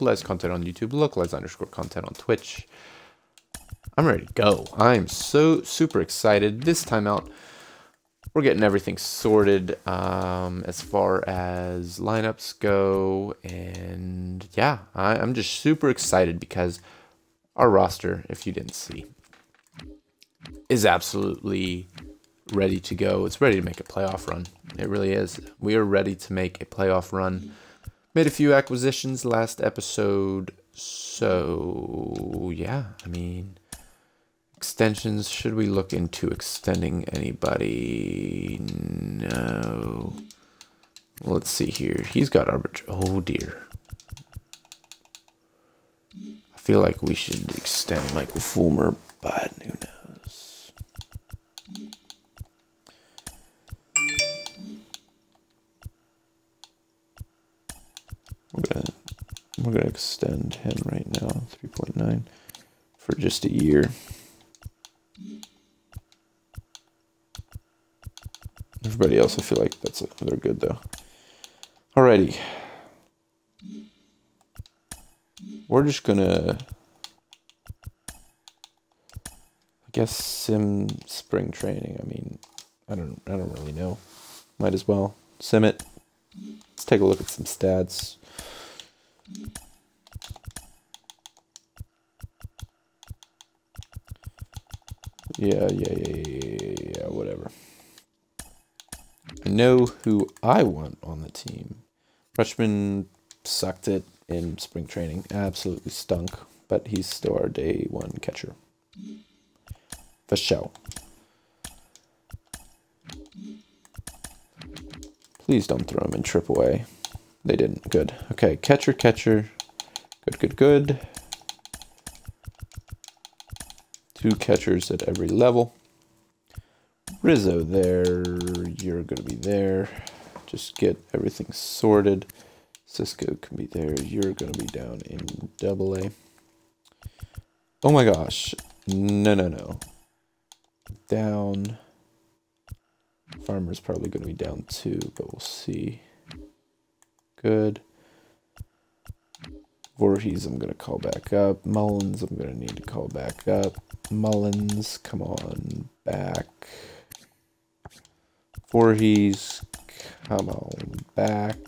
localized content on YouTube, localized underscore content on Twitch. I'm ready to go. I'm so super excited. This time out, we're getting everything sorted um, as far as lineups go. And yeah, I, I'm just super excited because our roster, if you didn't see, is absolutely ready to go. It's ready to make a playoff run. It really is. We are ready to make a playoff run. Made a few acquisitions last episode. So, yeah, I mean, extensions. Should we look into extending anybody? No. Let's see here. He's got arbitration. Oh, dear. I feel like we should extend Michael Fulmer, but who knows? We're gonna we're gonna extend him right now, three point nine, for just a year. Everybody else, I feel like that's a, they're good though. Alrighty, we're just gonna, I guess, sim spring training. I mean, I don't, I don't really know. Might as well sim it. Let's take a look at some stats. Yeah, yeah, yeah, yeah, yeah, whatever. I know who I want on the team. Rutschman sucked it in spring training. Absolutely stunk, but he's still our day one catcher. For show. Please don't throw him in AAA. They didn't. Good. Okay, catcher, catcher. Good, good, good. Two catchers at every level. Rizzo there. You're going to be there. Just get everything sorted. Cisco can be there. You're going to be down in double A. Oh my gosh. No, no, no. Down. Farmer's probably going to be down too, but we'll see. Good. Voorhees, I'm going to call back up. Mullins, I'm going to need to call back up. Mullins, come on back. Voorhees, come on back.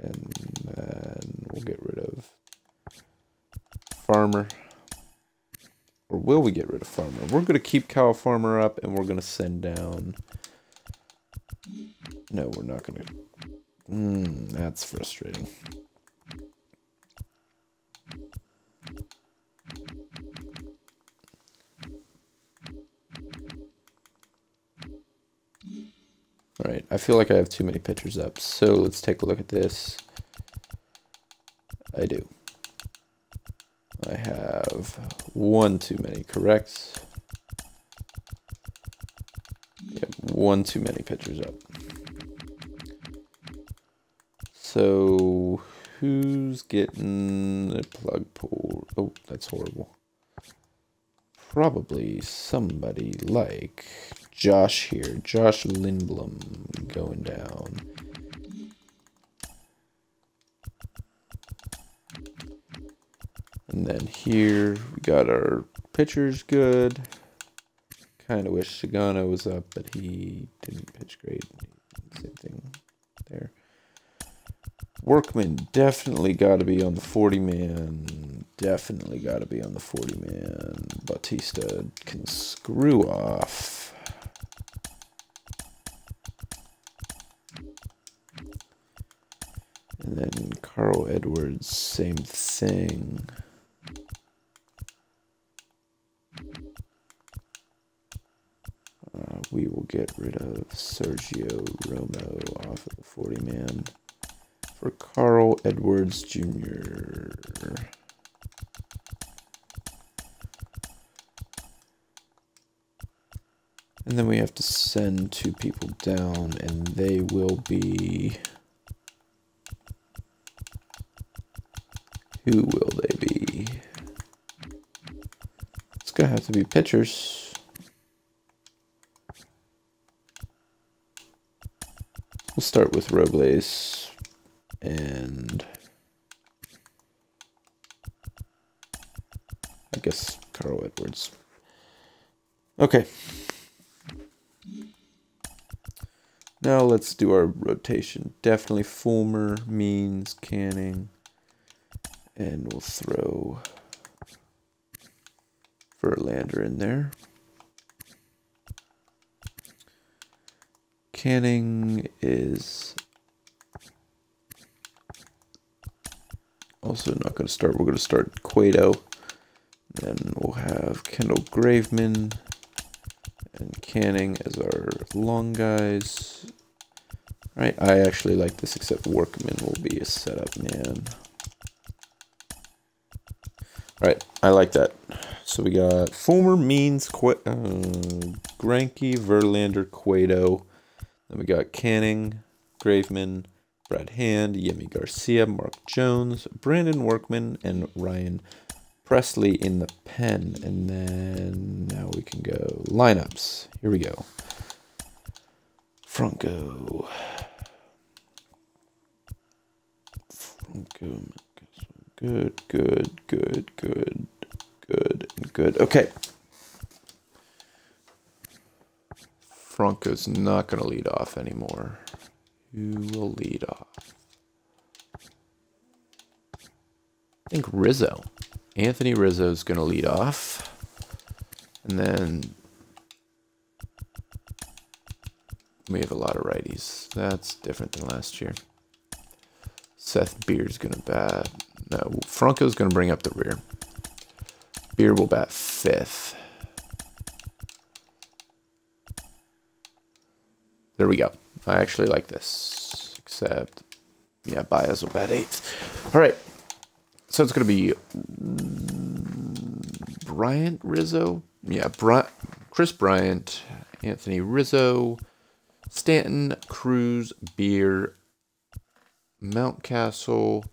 And then we'll get rid of Farmer. Or will we get rid of Farmer? We're going to keep Kyle Farmer up and we're going to send down... No, we're not going to... Mm, that's frustrating. All right, I feel like I have too many pictures up, so let's take a look at this. I do. I have one too many corrects. Yep, one too many pictures up. So, who's getting a plug pulled? Oh, that's horrible. Probably somebody like Josh here. Josh Lindblom going down. And then here we got our pitchers good. Kind of wish Sagana was up, but he didn't pitch great. Same thing there. Workman definitely got to be on the 40 man. Definitely got to be on the 40 man. Bautista can screw off. And then Carl Edwards, same thing. Uh, we will get rid of Sergio Romo off of the 40 man for Carl Edwards Jr. And then we have to send two people down, and they will be. Who will they be? It's gonna have to be pitchers. We'll start with Robles and I guess Carl Edwards. Okay. Now let's do our rotation. Definitely Fulmer, Means, Canning. And we'll throw Verlander in there. Canning is also not going to start. We're going to start Cueto. Then we'll have Kendall Graveman and Canning as our long guys. All right, I actually like this, except Workman will be a setup man. All right, I like that. So we got Fulmer, Means, Qu uh, Greinke, Verlander, Cueto. Then we got Canning, Graveman, Brad Hand, Yimi Garcia, Mark Jones, Brandon Workman, and Ryan Pressly in the pen. And then now we can go lineups. Here we go. Franco. Franco. Good, good, good, good, good, good. Okay. Franco's not going to lead off anymore. Who will lead off? I think Rizzo. Anthony Rizzo's going to lead off. And then we have a lot of righties. That's different than last year. Seth Beer's going to bat. No, Franco's going to bring up the rear. Beer will bat fifth. There we go. I actually like this. Except, yeah, Baez will bat eighth. All right. So it's going to be Bryant Rizzo. Yeah, Bri- Kris Bryant, Anthony Rizzo, Stanton, Cruz, Beer, Mountcastle,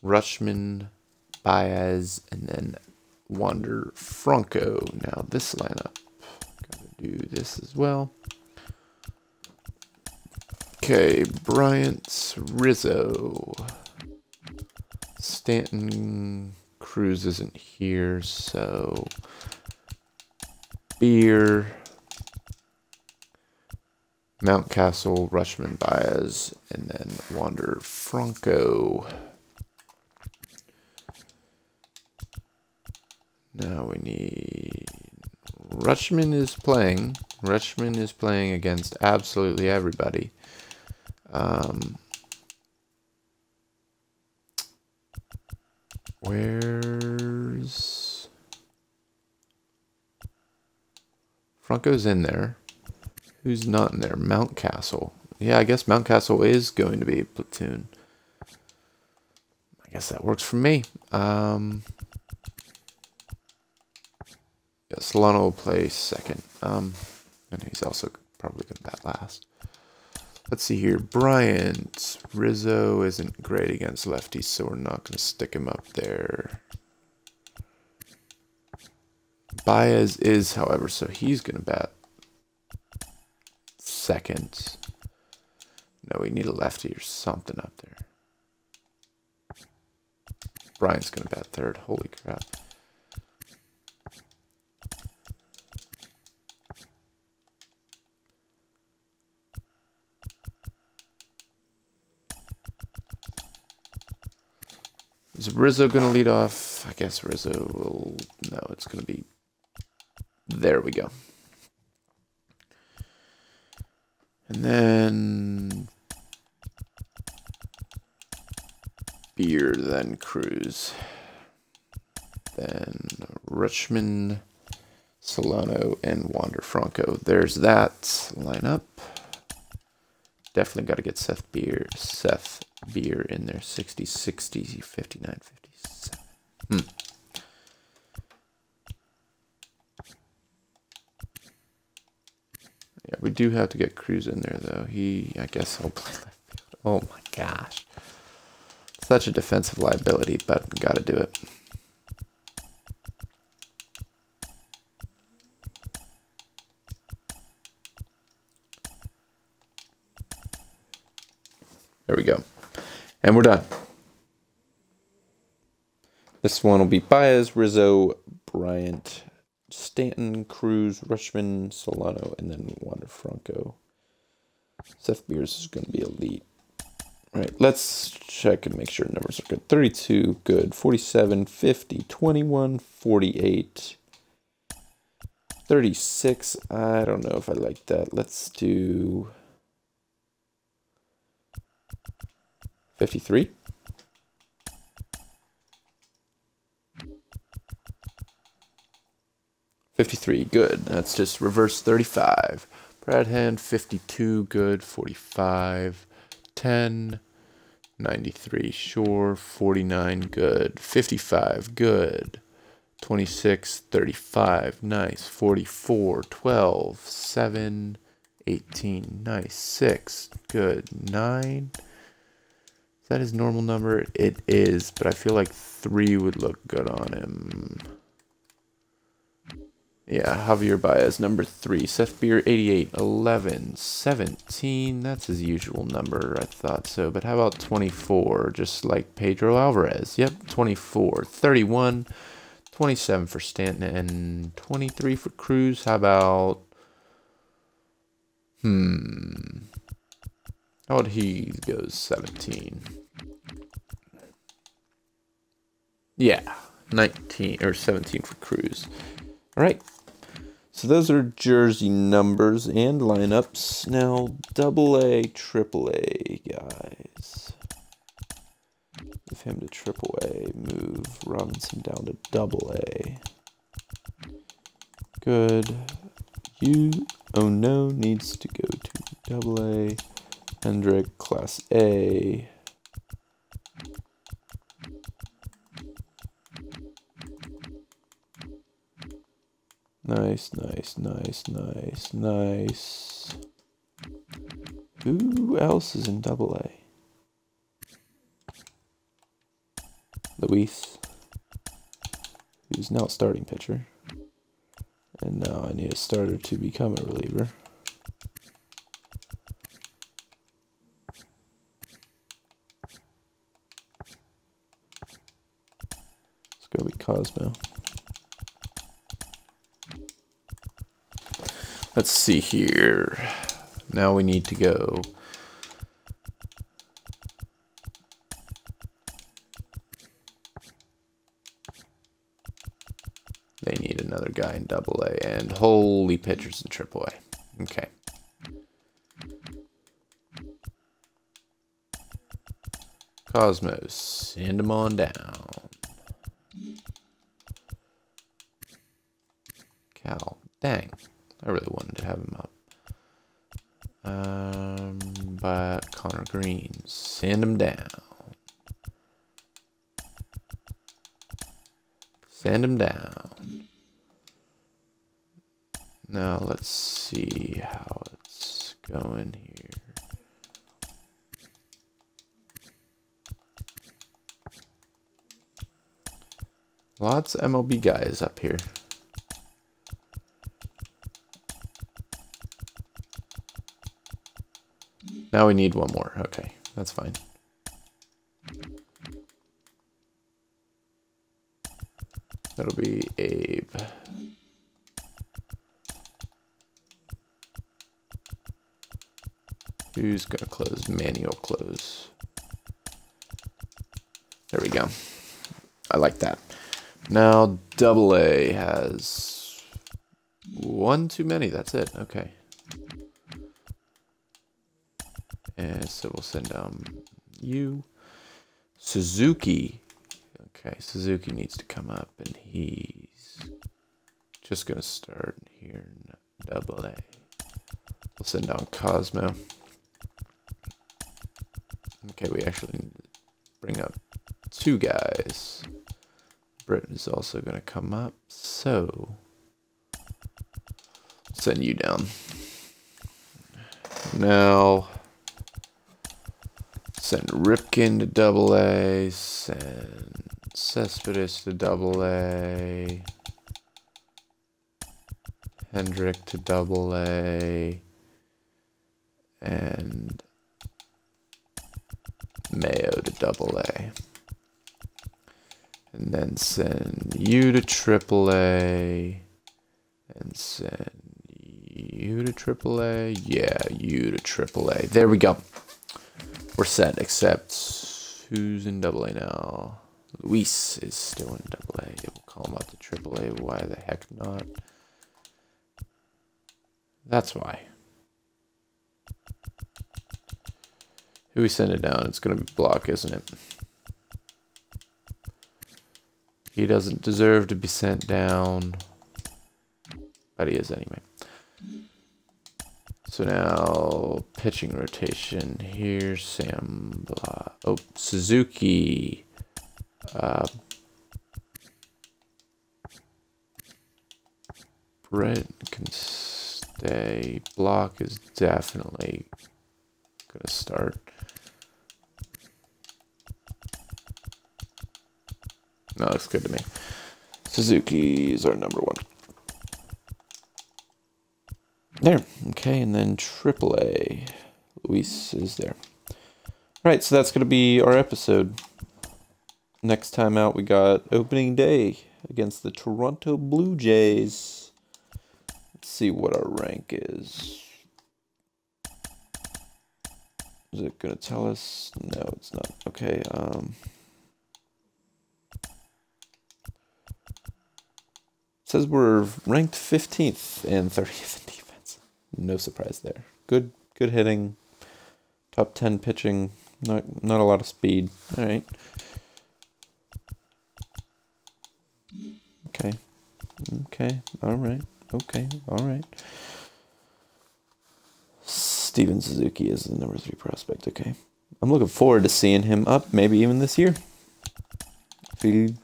Rutschman, Baez, and then Wander Franco. Now this lineup, gotta do this as well. Okay, Bryant, Rizzo, Stanton, Cruz isn't here, so Beer, Mountcastle, Rutschman Baez, and then Wander Franco. Now we need Rutschman is playing. Rutschman is playing against absolutely everybody. Um, where's Franco's in there? Who's not in there? Mountcastle. Yeah, I guess Mountcastle is going to be a platoon. I guess that works for me. Um, yeah, Solano will play second. Um, and he's also probably going to bat last. Let's see here. Bryant. Rizzo isn't great against lefties, so we're not going to stick him up there. Baez is, however, so he's going to bat second. No, we need a lefty or something up there. Bryant's going to bat third. Holy crap. Is Rizzo going to lead off? I guess Rizzo will... No, it's going to be... There we go. And then... Beer, then Cruz. Then Rutschman, Solano, and Wander Franco. There's that lineup. Definitely got to get Seth Beer, Seth Beer in there. 60, 60, 59, 57. Hmm. Yeah, we do have to get Cruz in there, though. He, I guess, he'll play left field. Oh my gosh. Such a defensive liability, but got to do it. There we go. And we're done. This one will be Baez, Rizzo, Bryant, Stanton, Cruz, Rutschman, Solano, and then Wander Franco. Seth Beers is going to be elite. All right, let's check and make sure numbers are good. 32, good. 47, 50, 21, 48, 36. I don't know if I like that. Let's do 53. Fifty-three, good. That's just reverse thirty-five. Brad Hand, fifty-two, good. Forty-five. 10, 93, sure, 49, good, 55, good, 26, 35, nice, 44, 12, 7, 18, nice, 6, good, 9, is that his normal number? It is, but I feel like 3 would look good on him. Yeah, Javier Baez, number 3. Seth Beer, 88, 11, 17. That's his usual number, I thought so. But how about 24? Just like Pedro Alvarez. Yep, 24. 31, 27 for Stanton, and 23 for Cruz. How about... Hmm... How about he goes 17? Yeah, 19 or 17 for Cruz. All right. So those are jersey numbers and lineups. Now, double A, triple A, guys. Move him to triple A. Move Robinson down to double A. Good. You, oh no, needs to go to double A. Hendrick, class A. Nice, nice, nice, nice, nice. Who else is in double A? Luis, who's now starting pitcher. And now I need a starter to become a reliever. Let's go with Cosmo. Let's see here. Now we need to go. They need another guy in double A and holy pitchers in triple A. Okay. Cosmos, send him on down. Cal, dang. I really wanted to have him up. Um, but send him down. Send him down. Now let's see how it's going here. Lots of MLB guys up here. Now we need one more. Okay, that's fine. That'll be Abe. Who's to close? Manual close. There we go. I like that. Now, double A has one too many. That's it. Okay. So we'll send um you. Suzuki. Okay, Suzuki needs to come up and he's just gonna start here in double A. We'll send down Cosmo. Okay, we actually need to bring up two guys. Britain is also gonna come up, so send you down. Now Send Ripken to double A. Send Cespedes to double A. Hendrick to double A. And Mayo to double A. And then send you to triple A. And send you to triple A. Yeah, you to triple A. There we go. We're set, except who's in AA now? Luis is still in AA. We'll call him up to AAA. Why the heck not? That's why. Who we send it down? It's going to be Block, isn't it? He doesn't deserve to be sent down. But he is anyway. So now, pitching rotation. Here's Sam Blah. Oh, Suzuki. Uh, Brett can stay. Block is definitely going to start. No, looks good to me. Suzuki is our number one. There. Okay, and then AAA. Luis is there. All right, so that's going to be our episode. Next time out, we got opening day against the Toronto Blue Jays. Let's see what our rank is. Is it going to tell us? No, it's not. Okay, um... says we're ranked 15th and 30th in defense. No surprise there. Good good hitting. Top 10 pitching. Not not a lot of speed. All right. Okay. Okay. All right. Okay. All right. Steven Suzuki is the number 3 prospect. Okay. I'm looking forward to seeing him up maybe even this year. If he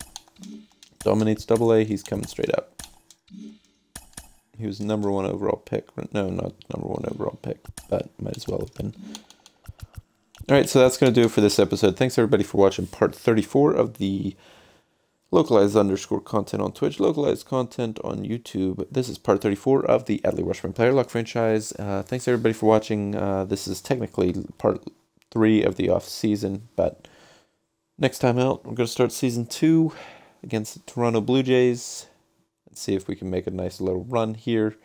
dominates double A, he's coming straight up. He was number one overall pick. No, not number one overall pick, but might as well have been. All right, so that's going to do it for this episode. Thanks everybody for watching part 34 of the localized underscore content on Twitch, localized content on YouTube. This is part 34 of the Adley Rutschman Player Lock franchise. Uh, thanks everybody for watching. Uh, this is technically part three of the off season, but next time out, we're going to start season two against the Toronto Blue Jays see if we can make a nice little run here.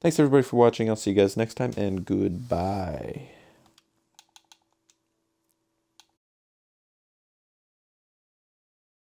Thanks everybody for watching. I'll see you guys next time and goodbye.